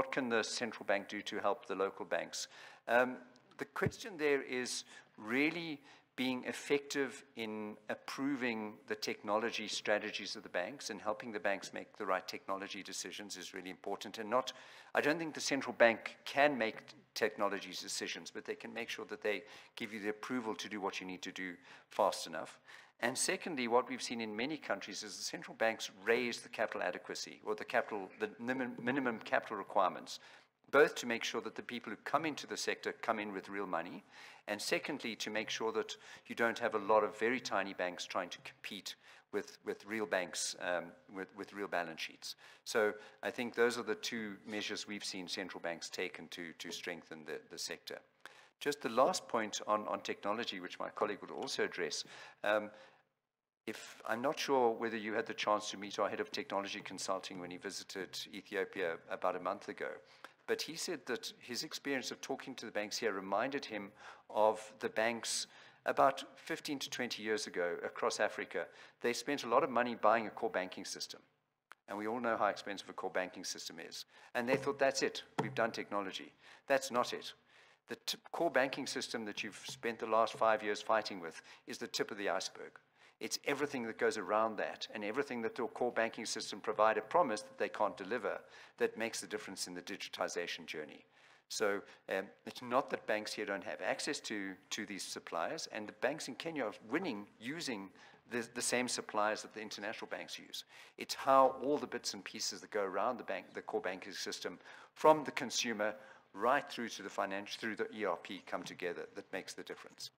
what can the central bank do to help the local banks? Um, the question there is really being effective in approving the technology strategies of the banks and helping the banks make the right technology decisions is really important. And not, I don't think the central bank can make technology decisions, but they can make sure that they give you the approval to do what you need to do fast enough. And secondly, what we've seen in many countries is the central banks raise the capital adequacy or the capital, the minimum capital requirements both to make sure that the people who come into the sector come in with real money, and secondly, to make sure that you don't have a lot of very tiny banks trying to compete with, with real banks um, with, with real balance sheets. So I think those are the two measures we've seen central banks taken to, to strengthen the, the sector. Just the last point on, on technology, which my colleague would also address. Um, if I'm not sure whether you had the chance to meet our head of technology consulting when he visited Ethiopia about a month ago. But he said that his experience of talking to the banks here reminded him of the banks about 15 to 20 years ago across Africa. They spent a lot of money buying a core banking system. And we all know how expensive a core banking system is. And they thought, that's it, we've done technology. That's not it. The core banking system that you've spent the last five years fighting with is the tip of the iceberg. It's everything that goes around that and everything that the core banking system provider promised that they can't deliver that makes the difference in the digitization journey. So um, it's not that banks here don't have access to, to these suppliers, and the banks in Kenya are winning using the, the same suppliers that the international banks use. It's how all the bits and pieces that go around the bank, the core banking system, from the consumer right through to the financial, through the ERP come together that makes the difference.